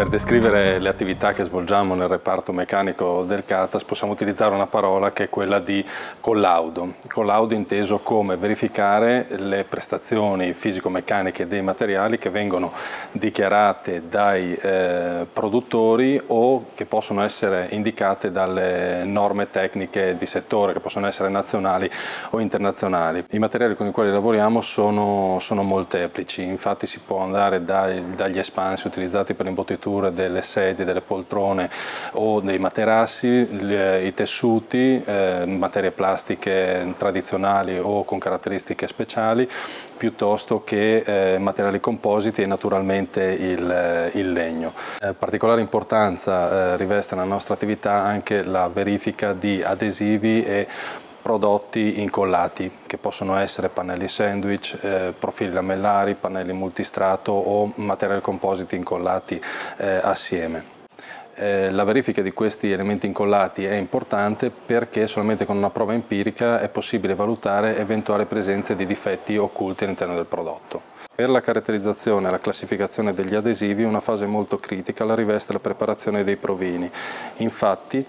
Per descrivere le attività che svolgiamo nel reparto meccanico del CATAS possiamo utilizzare una parola che è quella di collaudo. Collaudo inteso come verificare le prestazioni fisico-meccaniche dei materiali che vengono dichiarate dai eh, produttori o che possono essere indicate dalle norme tecniche di settore, che possono essere nazionali o internazionali. I materiali con i quali lavoriamo sono, sono molteplici, infatti si può andare dai, dagli espansi utilizzati per l'imbottitura strutture delle sedie, delle poltrone o dei materassi, i tessuti, eh, materie plastiche tradizionali o con caratteristiche speciali, piuttosto che eh, materiali compositi e naturalmente il, legno. Eh, particolare importanza eh, riveste nella nostra attività anche la verifica di adesivi e prodotti incollati che possono essere pannelli sandwich, eh, profili lamellari, pannelli multistrato o materiali compositi incollati eh, assieme. Eh, la verifica di questi elementi incollati è importante perché solamente con una prova empirica è possibile valutare eventuali presenze di difetti occulti all'interno del prodotto. Per la caratterizzazione e la classificazione degli adesivi una fase molto critica la riveste la preparazione dei provini. Infatti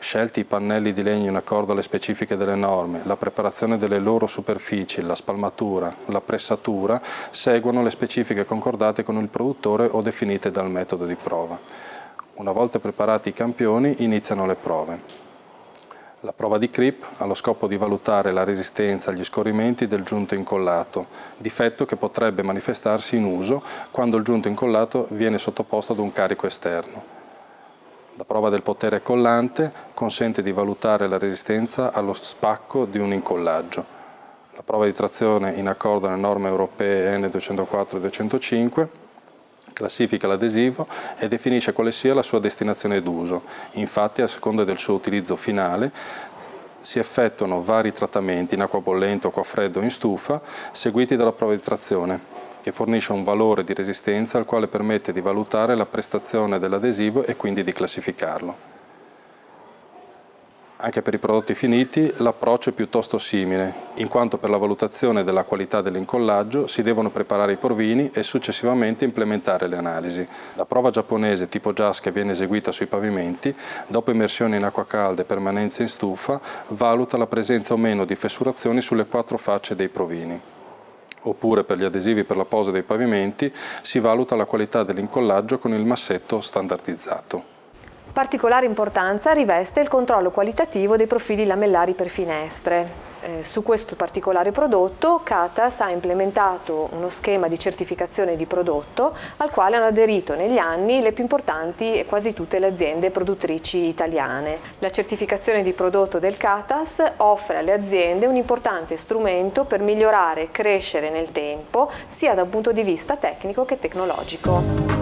Scelti i pannelli di legno in accordo alle specifiche delle norme, la preparazione delle loro superfici, la spalmatura, la pressatura seguono le specifiche concordate con il produttore o definite dal metodo di prova. Una volta preparati i campioni iniziano le prove. La prova di creep ha lo scopo di valutare la resistenza agli scorrimenti del giunto incollato, difetto che potrebbe manifestarsi in uso quando il giunto incollato viene sottoposto ad un carico esterno. La prova del potere collante consente di valutare la resistenza allo spacco di un incollaggio. La prova di trazione in accordo alle norme europee N204 e 205 classifica l'adesivo e definisce quale sia la sua destinazione d'uso. Infatti, a seconda del suo utilizzo finale, si effettuano vari trattamenti in acqua bollente, acqua fredda o in stufa, seguiti dalla prova di trazione che fornisce un valore di resistenza al quale permette di valutare la prestazione dell'adesivo e quindi di classificarlo. Anche per i prodotti finiti l'approccio è piuttosto simile, in quanto per la valutazione della qualità dell'incollaggio si devono preparare i provini e successivamente implementare le analisi. La prova giapponese tipo JAS che viene eseguita sui pavimenti, dopo immersione in acqua calda e permanenza in stufa, valuta la presenza o meno di fessurazioni sulle quattro facce dei provini oppure per gli adesivi per la posa dei pavimenti, si valuta la qualità dell'incollaggio con il massetto standardizzato. Particolare importanza riveste il controllo qualitativo dei profili lamellari per finestre. Eh, su questo particolare prodotto Catas ha implementato uno schema di certificazione di prodotto al quale hanno aderito negli anni le più importanti e quasi tutte le aziende produttrici italiane. La certificazione di prodotto del Catas offre alle aziende un importante strumento per migliorare e crescere nel tempo sia da un punto di vista tecnico che tecnologico.